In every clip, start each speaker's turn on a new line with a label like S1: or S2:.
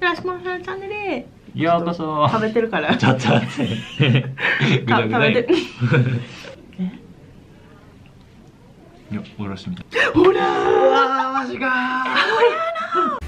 S1: ラスモンさんチャンネル
S2: ようこそ
S1: 食べてるから。
S2: ちょっと待って。ぐ
S1: た
S2: だぐだよ
S1: 食べて
S2: よおろしてみた
S1: ほら
S2: うわーマジか
S1: ホラスポネ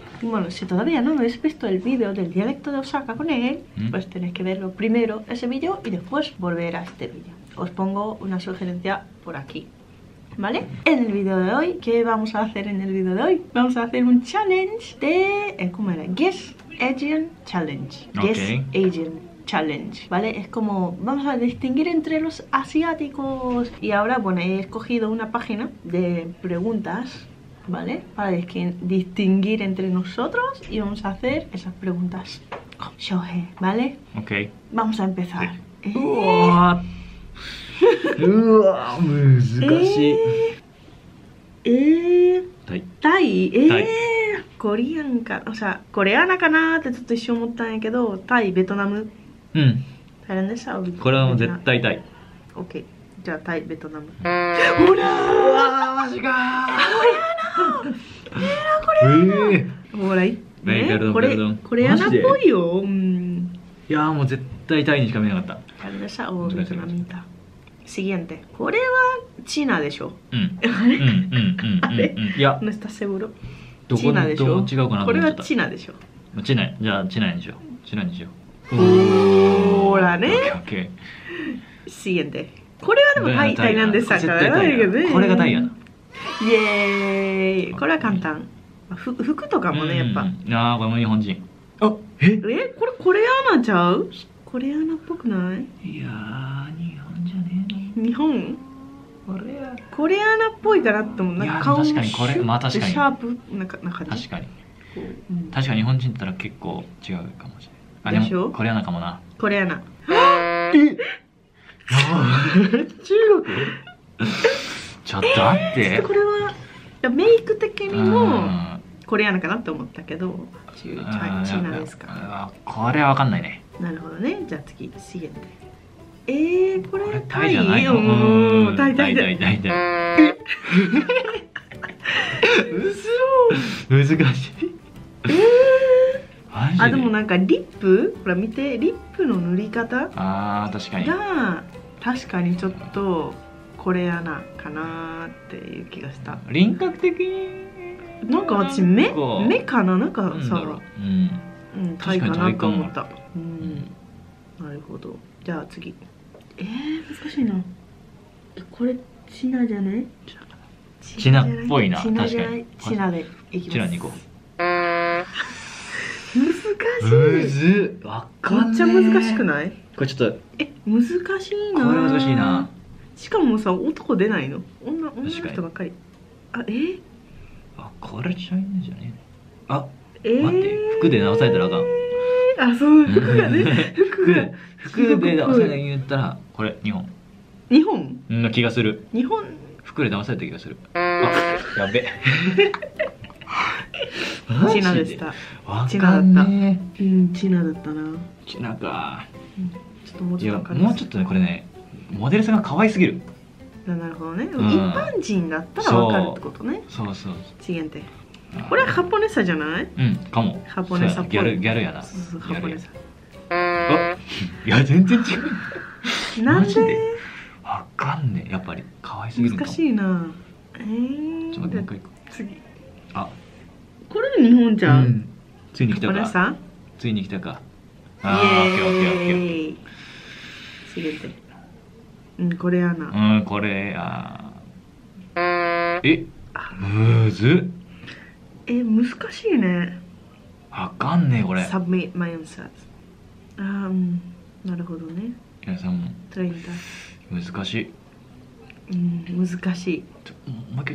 S1: Bueno, si todavía no habéis visto el vídeo del dialecto de Osaka con él,
S2: ¿Mm?
S1: pues tenéis que verlo primero ese vídeo y después volver a este vídeo. Os pongo una sugerencia por aquí. ¿Vale? En el vídeo de hoy, ¿qué vamos a hacer en el vídeo de hoy? Vamos a hacer un challenge de... eh, ¿Cómo era? Guess Asian Challenge. Guess
S2: Ok.
S1: Asian Challenge, ¿vale? Es como vamos a distinguir entre los asiáticos. Y ahora, bueno, he escogido una página de preguntas, ¿vale? Para disqui- distinguir entre nosotros y vamos a hacer esas preguntas. con Shohei, ¿vale?
S2: オッケー
S1: Vamos a empezar. Eh,
S2: うわーうわー難しい
S1: eh, eh,
S2: はい
S1: タイえー、
S2: タイ
S1: コリアンか、おさ、コレアナかなーってちょっと一瞬思ったんやけど、タイ、ベトナム、
S2: うん
S1: タイランデサウ
S2: これはもう絶対痛い
S1: オッケー。じゃあタイ、ベトナム。
S2: ほらーうわーマジかー えー
S1: ほら、い
S2: ベイカルド
S1: これ
S2: ベルドン、
S1: コレアナっぽいよ。うん。
S2: いやーもう絶対タイにしか見えなかった。
S1: タイランデサウ
S2: 難しい。
S1: ベトナムだ。Siguiente. これはチナでしょ。
S2: うん。うんうんうん
S1: あれ
S2: うん。うんいや。
S1: No estás seguro?
S2: どこ
S1: チナでしょ？
S2: どう違うかなと
S1: これは
S2: 思っちゃった
S1: チナでしょ。
S2: チナじゃあチナにしよう。チナにしよう。
S1: ほら
S2: オッケー
S1: ね。
S2: オッケ
S1: Siguiente. これはでもタイタイランデサ
S2: 絶
S1: から
S2: 対タイや
S1: ね。
S2: これがタイやな
S1: イエーイ。これは簡単。ふ服とかもね、やっぱ。
S2: うんああこれも日本人。あえ？
S1: え？これコレアナちゃう？コレアナっぽくない？
S2: いやー日本じゃねえ
S1: 日本？
S2: のこれや
S1: コレアナっぽいかなって思う。なんか顔も
S2: 確かにこれ
S1: シュッ
S2: まあ確かに。
S1: シャープ。なんか中で？
S2: 確かに。
S1: こううん。
S2: 確かに日本人だったら結構違うかもしれない。あ
S1: でしょ？
S2: でもこれやなかもな。
S1: コレアナ。
S2: え？中国？ちょっと待っ
S1: て。とこれはメイク的にもコレアナかなって思ったけど、ですか。
S2: かこれは分かんないね。
S1: なるほどね。じゃあ次、シゲンで。えー、これ
S2: これ
S1: タイ
S2: じゃない？の
S1: うん。タイタイ
S2: タ
S1: タイ
S2: イタイ。タイ 難しい。マジで。
S1: あ、でもなんかリップ？ほら見て、リップの塗り方
S2: あー確かに。
S1: が確かにちょっとコレアナかなっていう気がした。
S2: 輪郭的に？
S1: なんか私目
S2: なんか
S1: 目かな？なんかさ
S2: う、うん
S1: うん、タイかなと思った。う
S2: うん
S1: ん、なるほど。じゃあ次。えー、難しいな。えこれチナじゃね？
S2: チナっぽいな。確かに
S1: チナでいきます。
S2: チナに行こ
S1: 難
S2: む
S1: しい。
S2: ずっわかんね
S1: めっちゃ難しく
S2: い
S1: ない？
S2: これちょっと
S1: え、難しいな。
S2: これ難しいな。
S1: しかもさ、男出ないの？女女の人ばっかり。あ、え？ー、
S2: あこれちゃいんじゃねえあ
S1: えー、
S2: 待って服で直されたらあかん。
S1: あ、そう服がね、服が
S2: 服で直されたら言ったらこれ日本。
S1: 日本？
S2: の気がする。
S1: 日本？
S2: 服で騙された気がする。あやべ。
S1: チナでした。
S2: わ
S1: チナだったうん、チナだったな。
S2: えチナか。
S1: ちょっともうちょっと
S2: もうちょっとねこれねモデルさんが可愛すぎる。
S1: なるほどね、
S2: ん。
S1: 一般人だったらわかるってことね。
S2: そう。そう
S1: 次元でこれはハポネサじゃない？
S2: うんかも。
S1: ハポネサっぽい。
S2: ギャルギャルやな。
S1: ハポネサ。
S2: あ いや全然違う。
S1: なん
S2: で？
S1: で？
S2: わかんねえ。やっぱり可愛すぎる
S1: 難しいな。えー、
S2: ちょっと
S1: 次
S2: うあ。
S1: これで日本じゃん、
S2: うん。ついに来たか。ついに来たか。
S1: イ
S2: あーオッケーオッケーオッケー
S1: うんこれやな、
S2: うんこれあーえむずっ。
S1: え難しいね。
S2: わかんねえこれ。
S1: Submit my answers あーうん。なるほどね。
S2: 皆さんも。
S1: 30
S2: 難しい。
S1: うん難し
S2: ちょ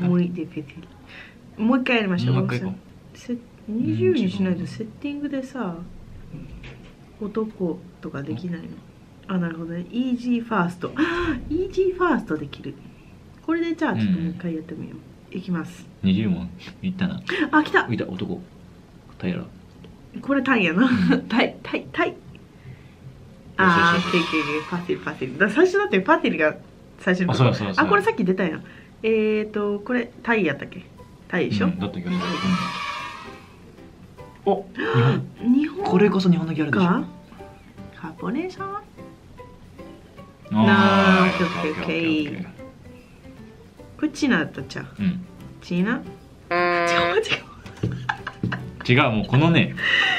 S2: もう一
S1: い？
S2: 回
S1: もう一回やりましょう。
S2: もう一回行こ
S1: せ20にしないとセッティングでさ男とかできないのあなるほどね。イージーファーストあイージーファーストできる。これでじゃあちょっともう一回やってみよう、いきます。
S2: 20問。いったな。
S1: あ来た。
S2: 浮いた男。タイヤ
S1: これタイやな。タイタイタイ。あー
S2: よしよしよし。
S1: オッケーオッケーオッケー。パティルパティル。だ最初だってパティルが最初の
S2: あそうだそう
S1: あこれさっき出たやん。えーとこれタイやったっけ？タイでしょ、
S2: うんだった気がする、うん。お日本。
S1: 日本。
S2: これこそ日本のギャルでしょ？
S1: か？カポネさん
S2: あ
S1: なあ
S2: ー
S1: オッケーオッケーオッケーこれチナだったっちゃう。
S2: うん。
S1: チナ？違う違う。
S2: 違う もうこのね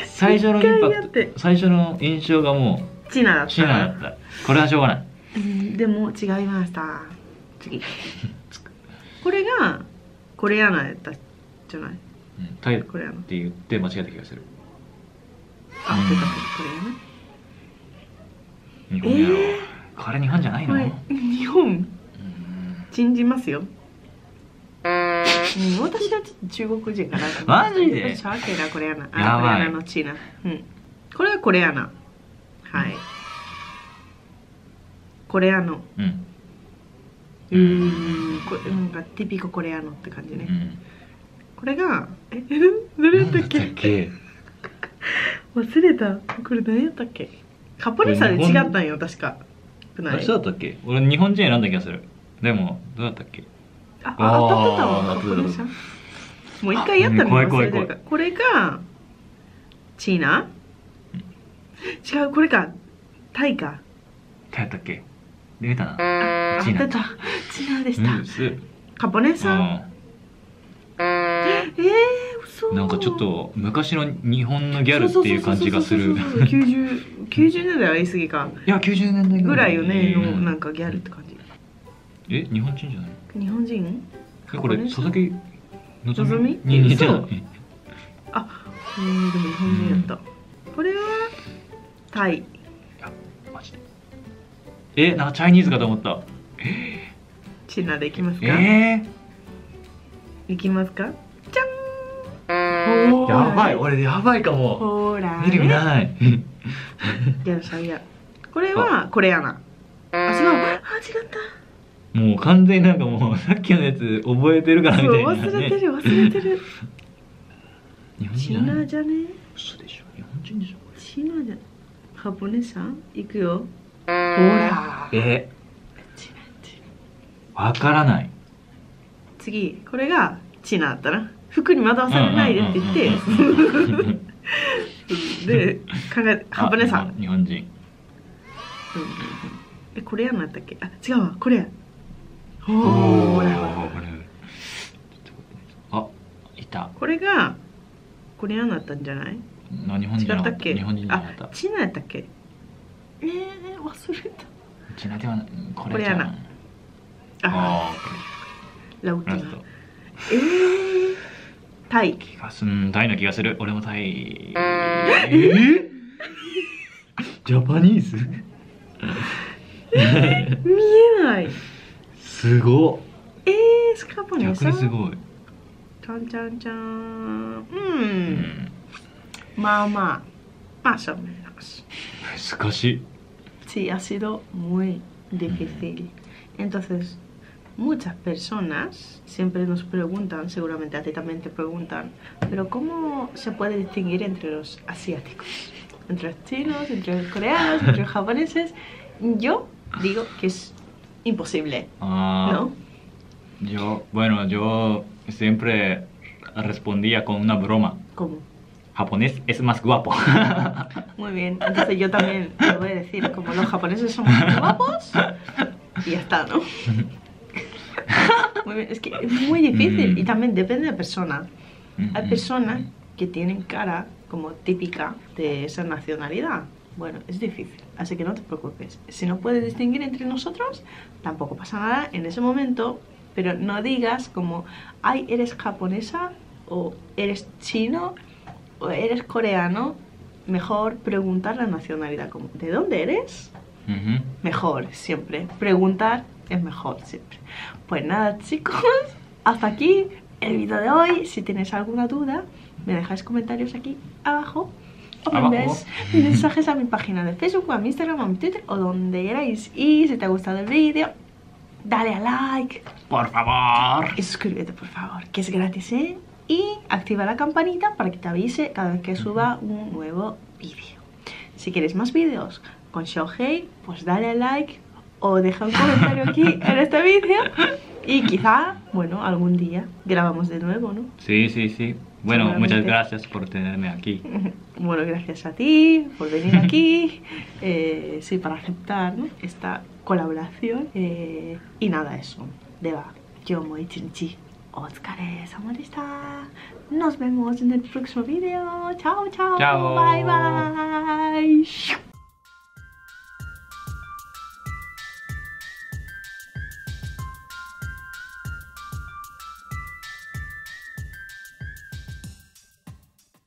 S2: 最初のインパクト最初の印象がも
S1: チナだった？
S2: うシナだった。これはしょうがない。
S1: うんでも違いました。次。これがコレアナやったじゃない？
S2: うんタイっ
S1: コレアナ。
S2: て言って間違えた気がする。
S1: あ出たコレアナ
S2: 日本やろ、
S1: え
S2: これ日本じゃないの、
S1: これ日本。
S2: うん。
S1: 信じますよ。うん私は中国人かな
S2: マジで？
S1: シャーケラコレアナ。あ
S2: やばい。
S1: コレアナのチーナ。うん。これはコレアナ。はい。コレアノ。
S2: うん。
S1: うーん。これなんかティピココレアノって感じね、
S2: うん。
S1: これがえどれやったっけ？忘れた。これ何やったっけ？カポネサで違ったんよ確かくない。
S2: あそうだったっけ？俺日本人選んだ気がする。でもどうだったっけ？
S1: あ、当たってたわ。もう一回やったのれてるからこれが、チーナ？違う、これか。タイか。
S2: タイやったっけ？出たな。
S1: あ、
S2: チーナ。
S1: チーナでした。
S2: うんす。
S1: カポネさん。
S2: なんかちょっと昔の日本のギャルっていう感じがする。
S1: そうそうそうそうそう90 90年代は言い過ぎか。
S2: いや90年代
S1: ぐらいよね、の
S2: うん
S1: なんかギャルって感じ。
S2: え日本人じゃない？
S1: 日本人？
S2: えこれ佐々木
S1: のぞみ
S2: に似てない
S1: あ、えー、でも日本人やった。これは、タイ。
S2: マジで。えなんかチャイニーズかと思った。
S1: チーナでいきますか、
S2: え
S1: いきますか？
S2: やばい。俺やばいかも。
S1: ほら
S2: 見る見ない。
S1: やさやこれはコレアナあ違う。あ違った。
S2: もう完全になんかもうさっきのやつ覚えてるからみたいな、ね、
S1: 忘れてる忘れてる。
S2: 日本じゃな
S1: じゃね？
S2: 嘘でしょ。日本人でしょこ
S1: チナじゃハポネさん？いくよ。ほら
S2: れえわからない。
S1: 次。これがチナだったな服に惑わされないでって言って。で考えハポネさ。ん
S2: あ日本人。
S1: えコレアナだったっけ？あ違うわ。コレアほ
S2: お
S1: らほらほら
S2: あいた。
S1: これがコレアナだったんじゃない？
S2: な日本
S1: 違
S2: 人じゃなかった。
S1: っけ？
S2: 日本人
S1: あチナやったっけ？えー、忘れた。
S2: チナではないこ
S1: これやな。あ
S2: あ
S1: ラウテえー、タイ。
S2: 気がすんタイの気がする。俺もタイ。え？ー、ジャパニーズ？
S1: 見えない。
S2: すご
S1: えー、スカポネさ。ん
S2: にすごい、
S1: ちゃんちゃんちゃん。う
S2: うん。ん、
S1: まあ。まあ o menos
S2: 難しい。
S1: sí ha sido muy difícil entonces muchas personas siempre nos preguntan seguramente a ti también te preguntan pero cómo se puede distinguir entre los asiáticos entre los chinos entre los coreanos entre los japoneses yo digo que es imposible
S2: Ah,
S1: ¿no?
S2: yo bueno yo siempre respondía con una broma
S1: ¿Cómo?
S2: japonés es más guapo
S1: Muy bien, entonces yo también lo voy a decir, como los japoneses somos muy guapos, y ya está, ¿no? Muy bien, es que es muy difícil
S2: Mm.
S1: y también depende de persona. Hay personas que tienen cara como típica de esa nacionalidad. Bueno, es difícil, así que no te preocupes. Si no puedes distinguir entre nosotros, tampoco pasa nada en ese momento, pero no digas como, ay, eres japonesa o eres chino o eres coreano. Mejor preguntar la nacionalidad, como, ¿de dónde eres?
S2: Ujú.
S1: Mejor, siempre. Preguntar es mejor siempre. Pues nada chicos, hasta aquí el vídeo de hoy. Si tenéis alguna duda, me dejáis comentarios aquí abajo. O enviáis mensajes a mi página de Facebook, a mi Instagram, a mi Twitter o donde queráis. Y si te ha gustado el vídeo, dale a like
S2: Por favor.
S1: y suscríbete por favor, que es gratis, ¿eh? Y activa la campanita para que te avise cada vez que suba un nuevo vídeo. Si quieres más vídeos con Shohei, pues dale a like o deja un comentario aquí en este vídeo. Y quizá, bueno, algún día grabamos de nuevo, ¿no?
S2: Sí, sí, sí. Bueno, muchas gracias por tenerme aquí.
S1: Bueno, gracias a ti por venir aquí, eh, sí, para aceptar ¿no? esta colaboración. eh, y nada, eso. Deba, yo muy chinchi. Otsukare samarishita. Nos vemos en el próximo vídeo. Chao, chao.
S2: Chao.
S1: Bye, bye.